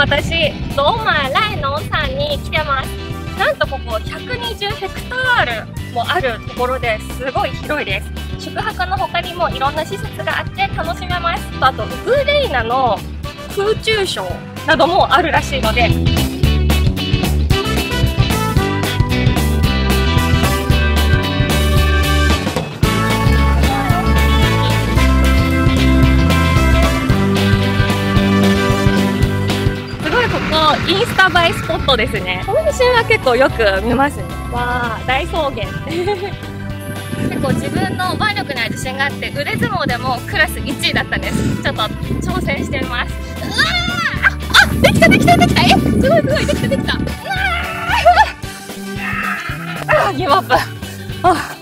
私、ドーマーライノンさんに来てます。なんとここ120ヘクタールもあるところですごい広いです。宿泊の他にもいろんな施設があって楽しめます。あと、ウクレイナの空中ショーなどもあるらしいので、映えスポットですね。この写真は結構よく見ますね。わー、大草原。結構自分の腕力には自信があって腕相撲でもクラス1位だったんです。ちょっと挑戦してみます。うわーああできたできたできた。えすごいすごい。できたできたうわーあギブアップ。あ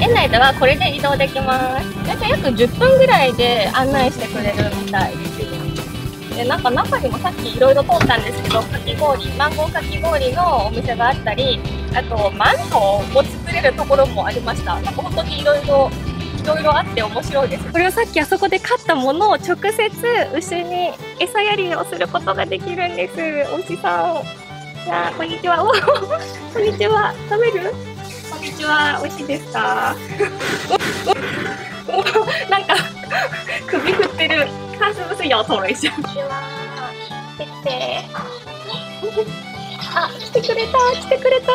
園内ではこれで移動できます。大体約10分ぐらいで案内してくれるみたいでなんか中にもさっきいろいろ通ったんですけどかき氷マンゴーかき氷のお店があったりあとマンゴーを作れるところもありました。なんか本当にいろいろいろいろあって面白いです。これをさっきあそこで買ったものを直接牛に餌やりをすることができるんです。牛さん。あこんにちは。お こんにちは。食べる？こんにちは。美味しいですか？なんか首振ってる。他是不是摇头了一下？あ、来てくれた、来てくれた。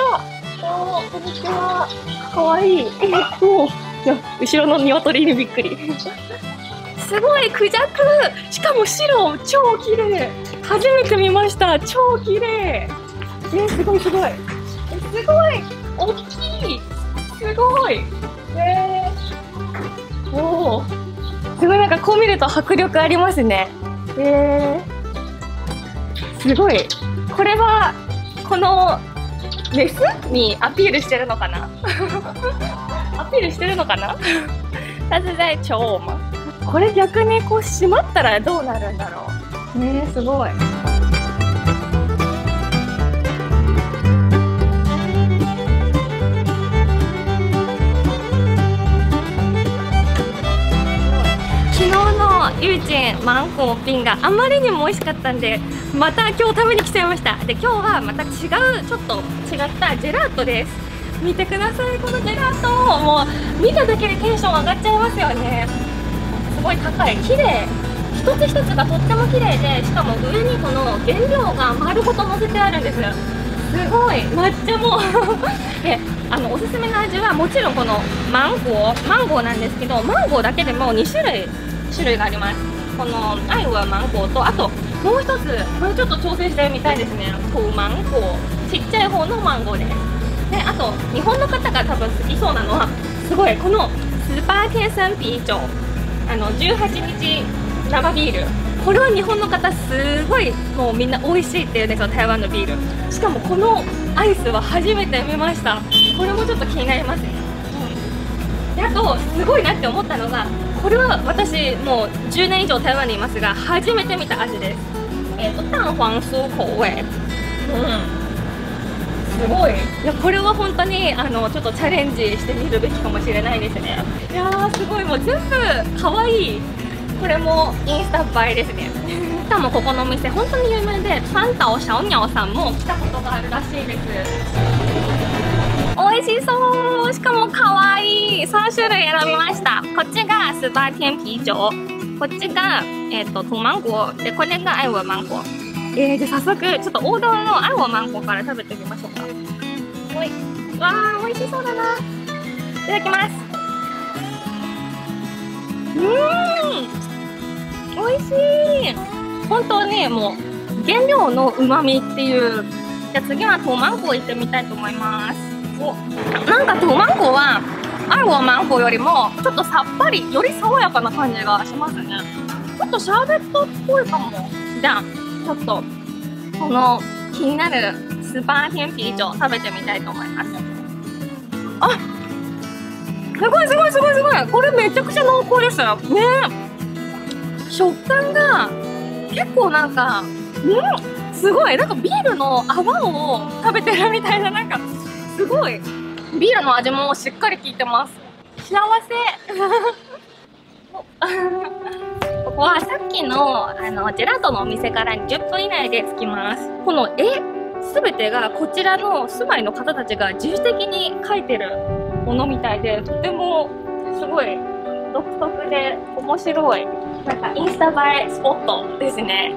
おこんにちは。かわいい。お後ろの鶏にびっくり。すごい、クジャク。しかも白、超綺麗。初めて見ました。超綺麗。えすごいすごい。えすごい。大きい。すごい。えー、おお。すごいなんかこう見ると迫力ありますね。へえすごい。これはこのメスにアピールしてるのかな？アピールしてるのかな？它是在求我吗これ逆にこう閉まったらどうなるんだろう。ねすごい。昨日のユーチンマンゴーピンがあまりにも美味しかったんでまた今日食べに来ちゃいました。で今日はまた違うちょっと違ったジェラートです。見てくださいこのジェラート。もう見ただけでテンション上がっちゃいますよね。すごい高い。綺麗。一つ一つがとっても綺麗でしかも上にこの原料が丸ごと乗せてあるんですすごい。抹茶も。であのおすすめの味はもちろんこのマンゴー。マンゴーなんですけどマンゴーだけでも2種類種類があります。このアイはマンゴーとあともう一つこれちょっと挑戦してみたいですね。コウマンゴー。ちっちゃい方のマンゴーで。すであと日本の方が多分好きそうなのはすごいこのスーパー天産ピーチョあの18日生ビール。これは日本の方すごいもうみんな美味しいって言うんですよ台湾のビール。しかもこのアイスは初めて見ました。これもちょっと気になりますね、うん、であとすごいなって思ったのがこれは私もう10年以上台湾にいますが初めて見た味です。えっ、ー、と蛋黄酥口味。うん。すごい。いやこれは本当にあのちょっとチャレンジしてみるべきかもしれないですね。いやーすごい。もう全部かわい。いこれもインスタ映えですね。しかもここのお店本当に有名でサンタオシャオニャオさんも来たことがあるらしいです美味しそう。しかも可愛い。3種類選びました。こっちがスーパー天啤酒。こっちが、えっ、ー、とトマンゴでこれがアイウマンゴえー、で早速ちょっと王道のアイウマンゴから食べてみましょうか。ほい。わー美味しそうだな。いただきます。うん。美味しい。本当にもう原料の旨味っていうじゃあ次はトマンゴ行ってみたいと思います。なんかトマンゴはアイゴマンゴーよりもちょっとさっぱりより爽やかな感じがしますね。ちょっとシャーベットっぽいかも。じゃあちょっとこの気になるスーパー天啤酒食べてみたいと思います。あすごいすごいすごいすごい。これめちゃくちゃ濃厚ですね。食感が結構なんかうんすごい。なんかビールの泡を食べてるみたいななんかすごい。ビールの味もしっかり効いてます。幸せ。こここはさっきのあのジェラートのお店から20分以内で着きます。この絵全てがこちらの住まいの方たちが自主的に描いてるものみたいでとてもすごい独特で面白いなんかインスタ映えスポットですね。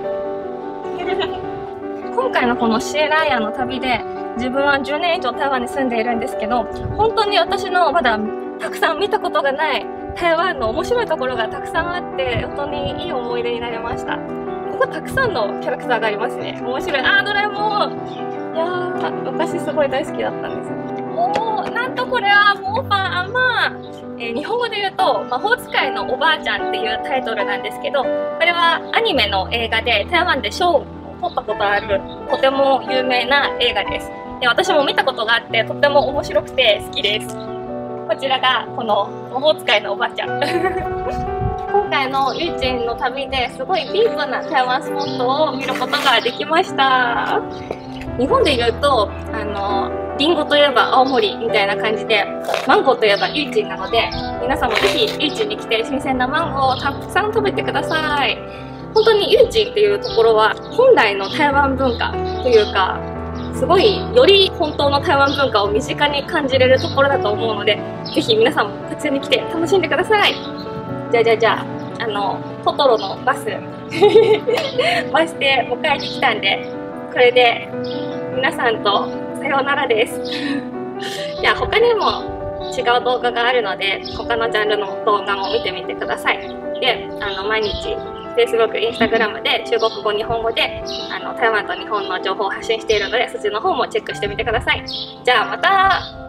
今回のこのシエライアの旅で自分は10年以上台湾に住んでいるんですけど本当に私のまだたくさん見たことがない台湾の面白いところがたくさんあって本当にいい思い出になりました。ここたくさんのキャラクターがありますね。面白い。あードラえもん。いやー昔すごい大好きだったんです。おーなんとこれはモーファンアマー、えー、日本語で言うと魔法使いのおばあちゃんっていうタイトルなんですけどこれはアニメの映画で台湾で賞を取ったことあるとても有名な映画です。で私も見たことがあってとても面白くて好きです。こちらがこの魔法使いのおばあちゃん。今回のユーチンの旅ですごいディープな台湾スポットを見ることができました。日本で言うとあのリンゴといえば青森みたいな感じでマンゴーといえばユーチンなので皆さんもぜひユーチンに来て新鮮なマンゴーをたくさん食べてください。本当にユーチンっていうところは本来の台湾文化というかすごいより本当の台湾文化を身近に感じれるところだと思うのでぜひ皆さんもこちらに来て楽しんでください。じゃじゃじゃああのトトロのバス バスで迎えに来たんでこれで皆さんとさようならです。じゃあ他にも違う動画があるので他のジャンルの動画も見てみてください。であの毎日 Facebook、Instagram で中国語、日本語であの台湾と日本の情報を発信しているのでそっちの方もチェックしてみてください。じゃあまた。